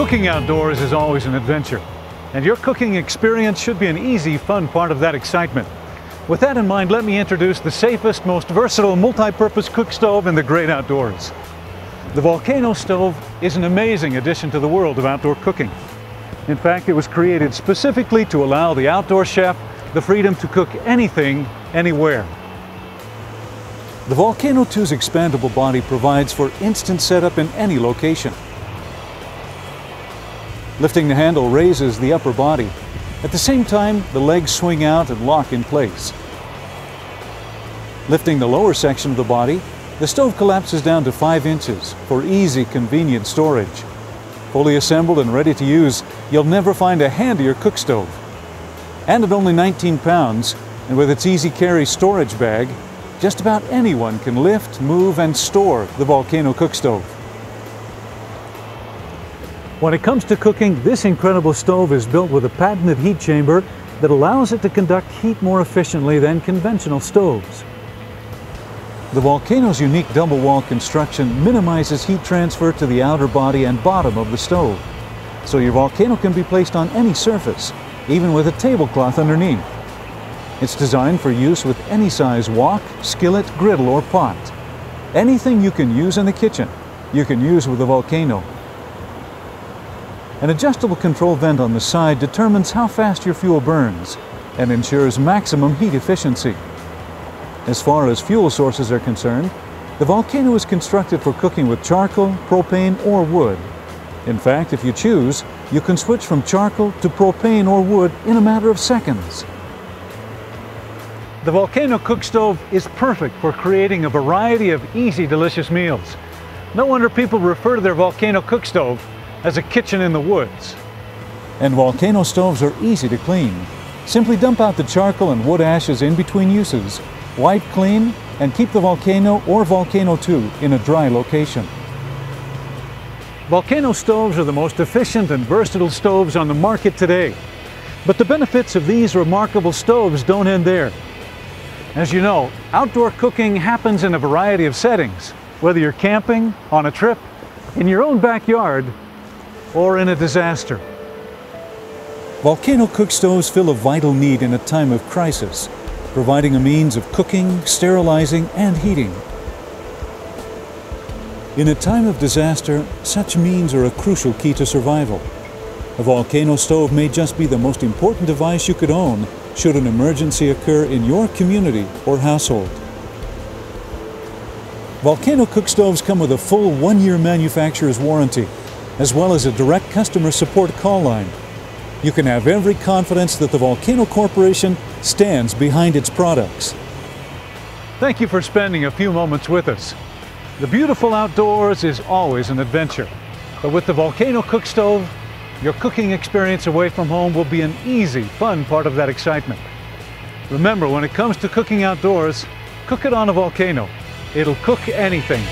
Cooking outdoors is always an adventure, and your cooking experience should be an easy, fun part of that excitement. With that in mind, let me introduce the safest, most versatile multi-purpose cook stove in the great outdoors. The Volcano stove is an amazing addition to the world of outdoor cooking. In fact, it was created specifically to allow the outdoor chef the freedom to cook anything, anywhere. The Volcano 2's expandable body provides for instant setup in any location. Lifting the handle raises the upper body. At the same time, the legs swing out and lock in place. Lifting the lower section of the body, the stove collapses down to 5 inches for easy, convenient storage. Fully assembled and ready to use, you'll never find a handier cook stove. And at only 19 pounds, and with its easy carry storage bag, just about anyone can lift, move, and store the Volcano cook stove. When it comes to cooking, this incredible stove is built with a patented heat chamber that allows it to conduct heat more efficiently than conventional stoves. The Volcano's unique double wall construction minimizes heat transfer to the outer body and bottom of the stove, so your Volcano can be placed on any surface, even with a tablecloth underneath. It's designed for use with any size wok, skillet, griddle, or pot. Anything you can use in the kitchen, you can use with the Volcano. An adjustable control vent on the side determines how fast your fuel burns and ensures maximum heat efficiency. As far as fuel sources are concerned, the Volcano is constructed for cooking with charcoal, propane, or wood. In fact, if you choose, you can switch from charcoal to propane or wood in a matter of seconds. The Volcano cook stove is perfect for creating a variety of easy, delicious meals. No wonder people refer to their Volcano cook stove as a kitchen in the woods. And Volcano stoves are easy to clean. Simply dump out the charcoal and wood ashes in between uses, wipe clean, and keep the Volcano or Volcano 2 in a dry location. Volcano stoves are the most efficient and versatile stoves on the market today. But the benefits of these remarkable stoves don't end there. As you know, outdoor cooking happens in a variety of settings, whether you're camping, on a trip, in your own backyard, or in a disaster. Volcano cook stoves fill a vital need in a time of crisis, providing a means of cooking, sterilizing, and heating. In a time of disaster, such means are a crucial key to survival. A volcano stove may just be the most important device you could own should an emergency occur in your community or household. Volcano cook stoves come with a full one-year manufacturer's warranty as well as a direct customer support call line. You can have every confidence that the Volcano Corporation stands behind its products. Thank you for spending a few moments with us. The beautiful outdoors is always an adventure, but with the Volcano Cook Stove, your cooking experience away from home will be an easy, fun part of that excitement. Remember, when it comes to cooking outdoors, cook it on a volcano. It'll cook anything.